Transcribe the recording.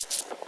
you